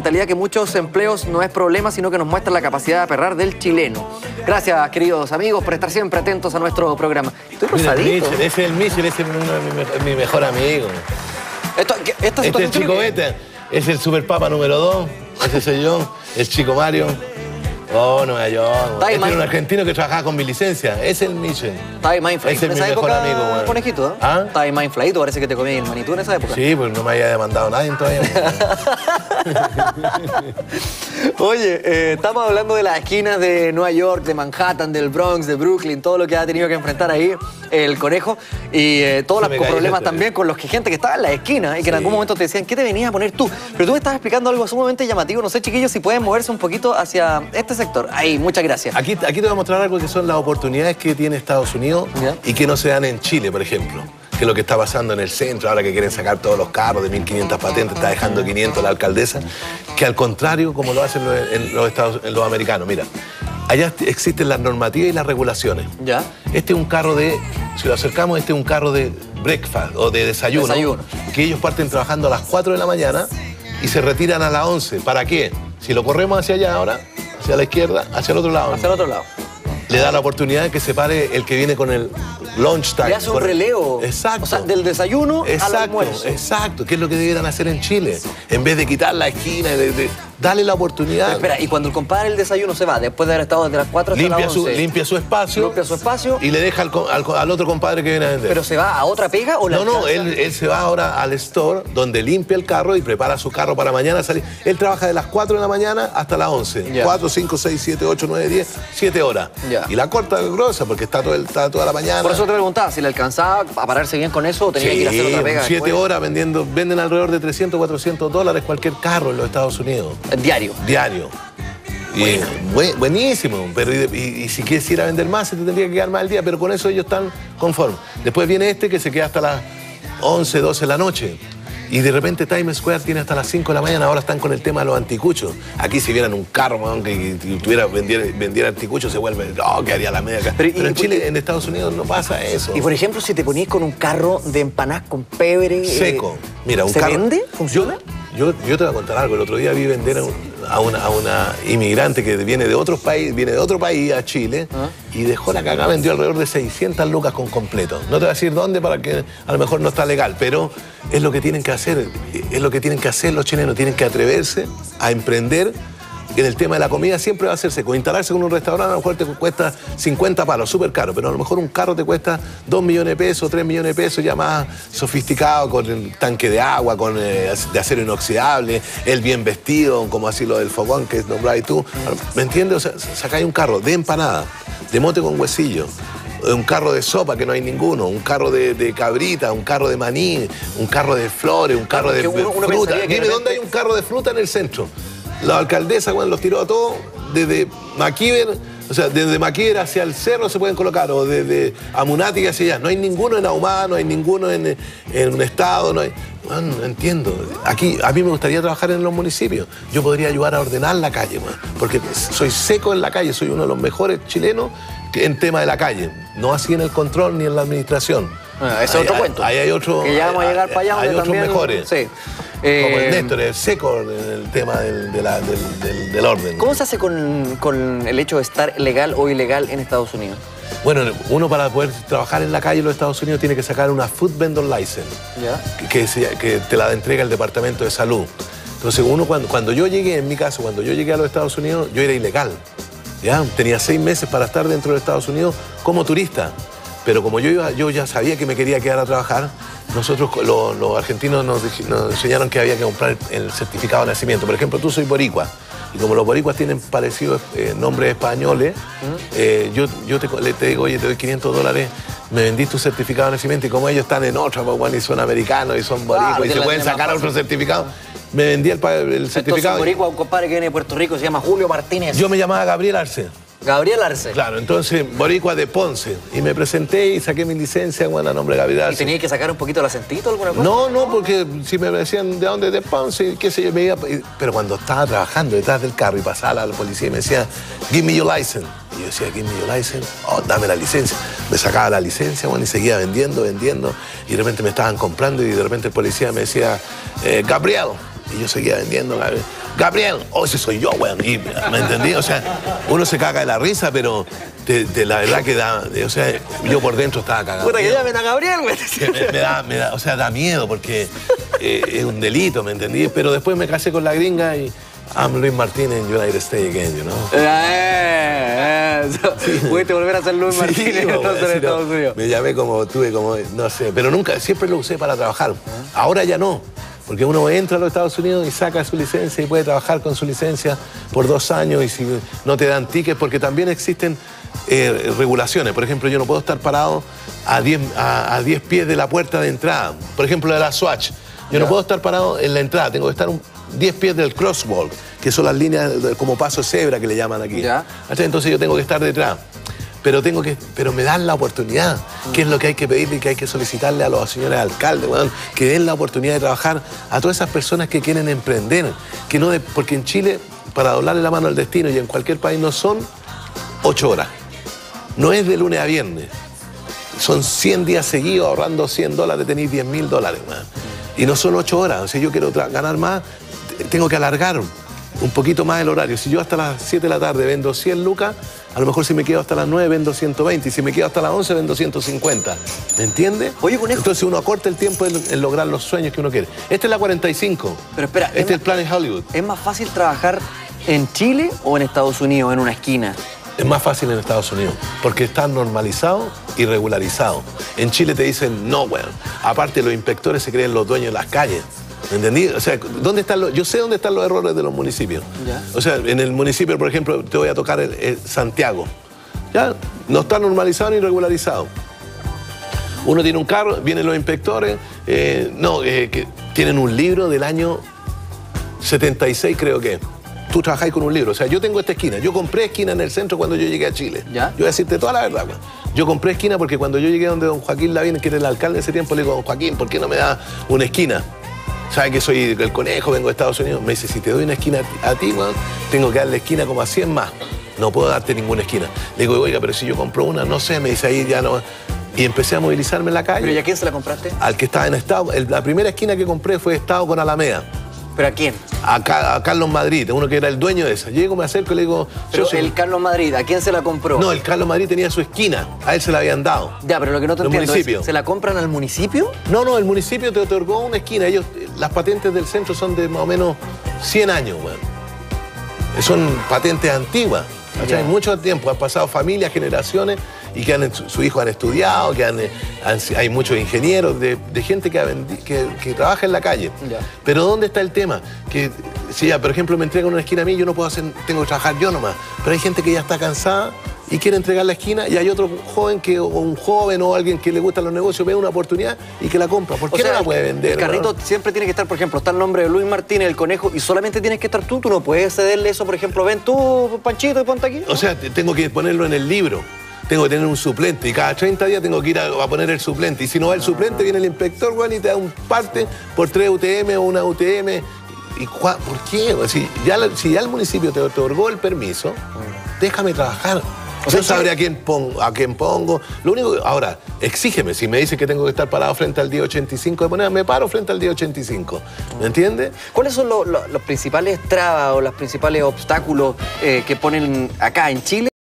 mentalidad que muchos empleos no es problema, sino que nos muestra la capacidad de perrar del chileno. Gracias, queridos amigos, por estar siempre atentos a nuestro programa. Estoy Mira, rosadito. Mitchell, ese es el Mitchell, ese es uno de mi, me- mi mejor amigo. Esto, ¿qué- esta Este es situación el Chico que- Beta, es el superpapa número 2, ese soy yo, el Chico Mario. Oh, Nueva York. Este era un argentino que trabajaba con mi licencia, es el Mitchell. Estaba más infladito Ese es esa mi mejor época, amigo, weón. conejito, ¿eh? ¿Ah? Estaba más infladito, parece que te comí el manitú en esa época. Sí, pues no me haya demandado nadie todavía. Oye, eh, estamos hablando de las esquinas de Nueva York, de Manhattan, del Bronx, de Brooklyn, todo lo que ha tenido que enfrentar ahí el conejo y eh, todos los problemas también con los que gente que estaba en la esquina y que en algún momento te decían, ¿qué te venías a poner tú? Pero tú me estabas explicando algo sumamente llamativo. No sé, chiquillos, si pueden moverse un poquito hacia este sector. Ahí, muchas gracias. Aquí, aquí te voy a mostrar algo que son las oportunidades que tiene Estados Unidos Ya. y que no se dan en Chile, por ejemplo. Que es lo que está pasando en el centro, ahora que quieren sacar todos los carros de 1.500 patentes, está dejando 500 la alcaldesa. Que al contrario, como lo hacen los, en los, Estados, en los americanos. Mira, allá existen las normativas y las regulaciones. Ya. Este es un carro de, si lo acercamos, este es un carro de breakfast o de desayuno. Desayuno. Que ellos parten trabajando a las 4 de la mañana y se retiran a las 11. ¿Para qué? Si lo corremos hacia allá ahora, hacia la izquierda, hacia el otro lado Hacia el otro lado. le da la oportunidad de que se pare el que viene con el lunch time. Le hace un relevo. Exacto. O sea, del desayuno al Exacto, almuerzo. exacto. ¿Qué es lo que debieran hacer en Chile? En vez de quitar la esquina, de, de- dale la oportunidad. Pero espera, y cuando el compadre el desayuno se va, después de haber estado desde las 4 hasta limpia, las su, 11, limpia su espacio. Limpia su espacio. Y le deja al, al al otro compadre que viene a vender. ¿Pero se va a otra pega o la no, no, él, él se va ahora al store donde limpia el carro y prepara su carro para mañana salir. Él trabaja de las 4 de la mañana hasta las 11. Ya. 4, 5, 6, 7, 8, 9, 10, 7 horas. Ya. Y la corta grosa porque está, todo el- está toda la mañana. Por eso te preguntaba si le alcanzaba a pararse bien con eso o tenía que ir a hacer otra pega. siete después. horas vendiendo, venden alrededor de 300, 400 dólares cualquier carro en los Estados Unidos, Diario. diario. Buenísimo, pero y, y- y si quieres ir a vender más, se te tendría que quedar más el día, pero con eso ellos están conformes. Después viene este que se queda hasta las 11, 12 de la noche. Y de repente Times Square tiene hasta las 5 de la mañana, ahora están con el tema de los anticuchos. Aquí si vieran un carro weón, que, que tuviera, vendiera, vendiera anticuchos, se vuelve, oh, que haría la media acá. Pero, en Chile, en Estados Unidos no pasa eso. Y por ejemplo, si te ponís con un carro de empanadas con pebre. eh, Seco. Mira, un ¿Se carro. vende? ¿Funciona? Yo, yo, yo te voy a contar algo. El otro día vi vender a, un- a una, a una inmigrante que viene de otro país, viene de otro país a Chile Ah. y dejó la cagada, vendió alrededor de 600 lucas con completo. No te voy a decir dónde para que a lo mejor no está legal, pero es lo que tienen que hacer. Es lo que tienen que hacer los chilenos. Tienen que atreverse a emprender. En el tema de la comida siempre va a ser seco. Instalarse con un restaurante a lo mejor te cuesta 50 palos, súper caro, pero a lo mejor un carro te cuesta 2 millones de pesos, 3 millones de pesos, ya más sofisticado, con el tanque de agua, con eh, de acero inoxidable, el bien vestido, como así lo del fogón que nombrabas tú. ¿Me entiendes? O sea, sacáis un carro de empanada, de mote con huesillo, un carro de sopa que no hay ninguno, un carro de, de cabrita, un carro de maní, un carro de flores, un carro de que uno- uno fruta. Dime, de ¿dónde hay un carro de fruta en el centro? La alcaldesa, cuando los tiró a todos, desde Maquiver, o sea, desde Maquiver hacia el cerro se pueden colocar, o desde Amunati hacia allá. No hay ninguno en Ahumada, no hay ninguno en, en un estado, no hay. Man, no entiendo. Aquí, a mí me gustaría trabajar en los municipios. Yo podría ayudar a ordenar la calle, man, porque soy seco en la calle, soy uno de los mejores chilenos en tema de la calle. No así en el control ni en la administración. Ah, ese es otro cuento. Ahí hay otro. Que ya vamos a llegar para allá Hay otros también- mejores. Sí. Como Eh, el Néstor, el seco en el tema del, de la- del- del- del orden. ¿Cómo se hace con, con el hecho de estar legal o ilegal en Estados Unidos? Bueno, uno para poder trabajar en la calle en los Estados Unidos tiene que sacar una Food Vendor License, Ya. que, que se- que te la entrega el Departamento de Salud. Entonces, uno cuando, cuando yo llegué, en mi caso, cuando yo llegué a los Estados Unidos, yo era ilegal. ¿ya? Tenía seis meses para estar dentro de Estados Unidos como turista. Pero como yo, iba- yo ya sabía que me quería quedar a trabajar, nosotros, los, los argentinos, nos, enseñaron que había que comprar el certificado de nacimiento. Por ejemplo, tú soy boricua. Y como los boricuas tienen parecidos eh, nombres españoles, eh, yo, yo te, digo, oye, te doy 500 dólares, me vendí tu certificado de nacimiento y como ellos están en otra, pues, bueno, y son americanos y son boricuas y se pueden sacar otro certificado, me vendí el, el Entonces, certificado. un boricua, un compadre que viene de Puerto Rico, se llama Julio Martínez. yo me llamaba Gabriel Arce. Gabriel Arce. Claro, entonces boricua de Ponce. Y me presenté y saqué mi licencia, bueno, a nombre de Gabriel ¿Y Arce. tenía que sacar un poquito el acentito alguna cosa? No, no, porque si me decían de dónde, de Ponce, qué sé yo, me iba. Pero cuando estaba trabajando detrás del carro y pasaba la policía y me decía, give me your license. Y yo decía, give me your license, oh, dame la licencia. Me sacaba la licencia, bueno, y seguía vendiendo, vendiendo. Y de repente me estaban comprando y de repente el policía me decía, eh, Gabriel. Y yo seguía vendiendo, Gabriel. Gabriel, oh, ese soy yo, weón. Y, ¿Me entendí? O sea, uno se caga de la risa, pero de, la verdad que da, o sea, yo por dentro estaba cagado. Puta, que llamen a Gabriel, güey. Me, da, me da, o sea, da miedo porque eh, es un delito, ¿me entendí? Pero después me casé con la gringa y I'm Luis Martínez en United States again, you know. Eh, eh, Pudiste volver a ser Luis Martínez en Estados Unidos. Me llamé como, tuve como, no sé, pero nunca, siempre lo usé para trabajar. Ahora ya no. Porque uno entra a los Estados Unidos y saca su licencia y puede trabajar con su licencia por dos años y si no te dan tickets, porque también existen eh, regulaciones. Por ejemplo, yo no puedo estar parado a 10 a, pies de la puerta de entrada. Por ejemplo, de la Swatch. Yo no puedo estar parado en la entrada, tengo que estar 10 pies del crosswalk, que son las líneas como paso cebra que le llaman aquí. Entonces yo tengo que estar detrás pero tengo que, pero me dan la oportunidad, que es lo que hay que pedirle y que hay que solicitarle a los señores alcaldes, que den la oportunidad de trabajar a todas esas personas que quieren emprender, que no porque en Chile, para doblarle la mano al destino y en cualquier país no son ocho horas, no es de lunes a viernes, son 100 días seguidos ahorrando 100 dólares, tenéis 10 mil dólares, y no son ocho horas, sea, yo quiero ganar más, tengo que alargar un poquito más el horario. Si yo hasta las 7 de la tarde vendo 100 lucas, a lo mejor si me quedo hasta las 9 vendo 120 y si me quedo hasta las 11 vendo 150. ¿Me entiende? Oye, Conejo. Entonces uno acorta el tiempo en, lograr los sueños que uno quiere. Esta es la 45. Pero espera. Este es, el plan en Hollywood. ¿Es más fácil trabajar en Chile o en Estados Unidos, en una esquina? Es más fácil en Estados Unidos, porque está normalizado y regularizado. En Chile te dicen, no, weón. Aparte, los inspectores se creen los dueños de las calles. ¿Me entendí? O sea, ¿dónde están los, yo sé dónde están los errores de los municipios. O sea, en el municipio, por ejemplo, te voy a tocar el, Santiago. ¿Ya? No está normalizado ni regularizado. Uno tiene un carro, vienen los inspectores, eh, no, eh, que tienen un libro del año 76 creo que. Tú trabajáis con un libro. O sea, yo tengo esta esquina. Yo compré esquina en el centro cuando yo llegué a Chile. ¿Ya? Yo voy a decirte toda la verdad. Yo compré esquina porque cuando yo llegué donde don Joaquín Lavín, que era el alcalde de ese tiempo, le digo, don Joaquín, ¿por qué no me da una esquina? Sabe que soy el conejo, vengo de Estados Unidos. Me dice, si te doy una esquina a ti, tengo que darle esquina como a 100 más. No puedo darte ninguna esquina. Le digo, oiga, pero si yo compro una, no sé, me dice ahí ya no. Y empecé a movilizarme en la calle. ¿Pero y a quién se la compraste? Al que estaba en Estado. la primera esquina que compré fue Estado con Alameda. ¿Pero a quién? A, Carlos Madrid, uno que era el dueño de esa. Llego, me acerco y le digo... Pero el Carlos Madrid, ¿a quién se la compró? No, el Carlos Madrid tenía su esquina, a él se la habían dado. Ya, pero lo que no te entiendo es, ¿se la compran al municipio? No, no, el municipio te otorgó una esquina. Ellos, las patentes del centro son de más o menos 100 años, weón. Son patentes antiguas. Hay mucho tiempo, han pasado familias, generaciones y que han, su hijo han estudiado, que han, hay muchos ingenieros, de, gente que, que, trabaja en la calle. Pero ¿dónde está el tema? Que si ya, por ejemplo, me entregan una esquina a mí, yo no puedo hacer, tengo que trabajar yo nomás. Pero hay gente que ya está cansada y quiere entregar la esquina y hay otro joven que, o un joven o alguien que le gusta los negocios, ve una oportunidad y que la compra. ¿Por qué no la puede vender? El carrito siempre tiene que estar, por ejemplo, está el nombre de Luis Martínez, el conejo, y solamente tienes que estar tú. Tú no puedes cederle eso, por ejemplo, ven tú, Panchito, y ponte aquí. O sea, tengo que ponerlo en el libro tengo que tener un suplente y cada 30 días tengo que ir a, poner el suplente. Y si no va el suplente, viene el inspector, weón, y te da un parte por 3 UTM o una UTM. ¿Y ¿Por qué? Si ya, si ya el municipio te otorgó el permiso, déjame trabajar. Yo sabré a quién, pongo, a quién pongo. Lo único ahora, exígeme. Si me dice que tengo que estar parado frente al día 85 de moneda, me paro frente al día 85. ¿Me entiendes? ¿Cuáles son los principales trabas o los principales obstáculos eh, que ponen acá en Chile?